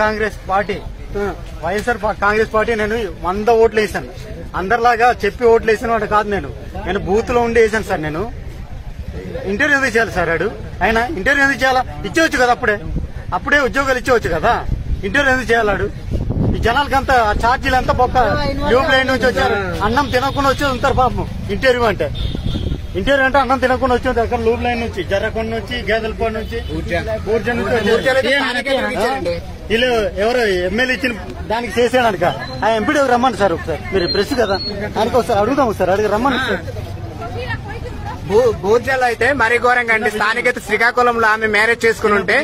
Congress party. YSR Congress party నేను వంద ఓట్లు వేసాను. అందరిలాగా చెప్పి ఓట్లు వేసిన వాడు కాదు నేను. నేను బూత్లో ఉండి వేసాను సార్ నేను. ఇంటర్వ్యూ ఎందుకు చేయాలి సార్ ఆడు ఆయన ఇంటర్వ్యూ ఎందుకు చేయాలా? ఇచ్చేవచ్చు కదా అప్పుడే. అప్పుడే ఉద్యోగాలు ఇచ్చేవచ్చు కదా. ఇంటర్వ్యూ ఎందుకు చేయాలాడు ఈ జనాలకంతా ఛార్జీలు అంతా బొక్క ట్యూబ్ లైన్ నుంచి వచ్చారు. అన్నం తినకుండా వచ్చి ఉంటారు పాపం. ఇంటర్వ్యూ అంటే. ఇంటర్వ్యూ అంటే అన్నం తినకుండా వచ్చి ఉంటారు అక్కడ లూప్ లైన్ నుంచి జర్రకొండ నుంచి గేదెలపాడు నుంచి ఊర్జ. నుంచి. వీళ్ళు ఎవరు ఎమ్మెల్యే ఇచ్చిన దానికి చేసేయడానిక? ఆ ఎంపీడీ రమ్మని సార్ ఒకసారి. మీరు ప్రెస్ కదా? ఆయనకి ఒకసారి అడుగుదాం ఒకసారి. అడిగి రమ్మని సార్. బూర్జలు అయితే మరీ ఘోరంగా అండి. స్థానికత శ్రీకాకుళంలో ఆమె మ్యారేజ్ చేసుకుని ఉంటే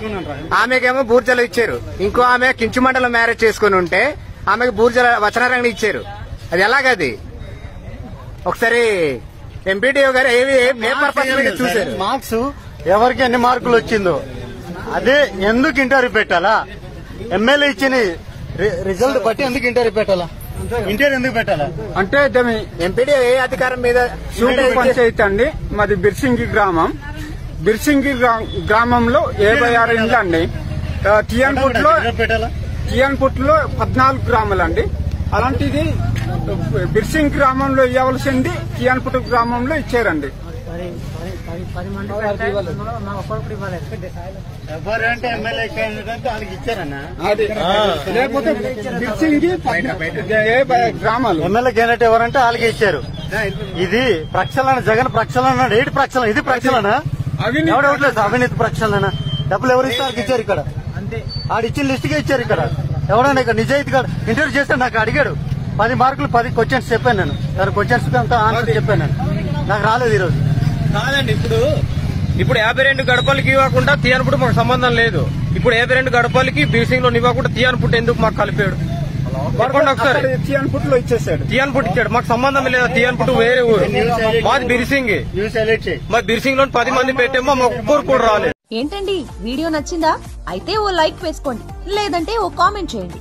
ఆమెకేమో బూర్జలు ఇచ్చారు. ఇంకో ఆమె కించుమండలో మ్యారేజ్ చేసుకుని ఉంటే ఆమెకు బూర్జల వచనరంగ ఇచ్చారు. అది ఎలాగది? ఒకసారి ఎంపీడీఓ గారు ఏవి మీద చూశారు? మార్క్స్ ఎవరికి ఎన్ని మార్కులు వచ్చిందో. అదే ఎందుకు ఇంటర్వ్యూ పెట్టాలా? ఎమ్మెల్యే ఇచ్చిన రిజల్ట్ బట్టి ఎందుకు ఇంటర్వ్యూ పెట్టాలా? ఇంటర్వ్యూ ఎందుకు పెట్టాలా? అంటే దాని ఎంపీడీఓ ఏ అధికారం మీద పంచాయతీ అండి మాది బిర్సింగి గ్రామం. బిర్సింగి గ్రా- గ్రామంలో యాభై ఆరు ఇండ్లు అండి టియన్పుట్లో ఇంటర్వ్యూ పెట్టాలా? టియన్పుట్లో పద్నాలుగు గ్రామాలు అండి అలాంటిది బిర్సింగ్ గ్రామంలో ఇవ్వవలసింది టియన్పుట్ గ్రామంలో ఇచ్చారండి. ఎవరంటే ఎమ్మెల్యే క్యాండిడేట్ వాళ్ళకి ఇచ్చారన్నా? అది. లేకపోతే బిర్సింగి యాభై గ్రామాలు. ఎమ్మెల్యే క్యాండిడేట్ ఎవరంటే వాళ్ళకి ఇచ్చారు. ఇది ప్రక్షాళన జగన్ ప్రక్షాళన ఏడు ప్రక్షాళన ఇది ప్రక్షాళన? అవినీతి ఎవడు ఇవ్వట్లేదు అవినీతి ప్రక్షాళన. డబ్బులు ఎవరు ఇస్తారు? ఇచ్చారు ఇక్కడ. ఆడు ఇచ్చిన లిస్ట్గా ఇచ్చారు ఇక్కడ. ఎవడైనా ఇక్కడ నిజాయితీగా ఇంటర్వ్యూ చేస్తే నాకు అడిగాడు. పది మార్కులు పది క్వశ్చన్స్ చెప్పాను నేను. దాని క్వశ్చన్స్ అంతా ఆన్సర్ చెప్పాను నేను. నాకు రాలేదు ఈరోజు. కాదండి ఇప్పుడు ఇప్పుడు యాభై రెండు గడపలకి ఇవ్వకుండా తీయనుపుడు మాకు సంబంధం లేదు. ఇప్పుడు యాభై రెండు గడపలకి బీసింగ్లో ఇవ్వకుండా తీయనుపుట్టు ఎందుకు మాకు కలిపాడు? ఒకసారి. టియన్పుట్లో ఇచ్చేసాడు. తీయనుపుట్టు ఇచ్చాడు. మాకు సంబంధం లేదు? తీయనుపుట్టు వేరే ఊరు. మాది బిరిసింగ్. న్యూస్ హైలైట్ చేయి. మా బిరిసింగ్లో పది మంది పెట్టామో మా ఒక్కరు కూడా రాలేదు. ఏంటండి? వీడియో నచ్చిందా? అయితే ఓ లైక్ వేసుకోండి. లేదంటే ఓ కామెంట్ చేయండి.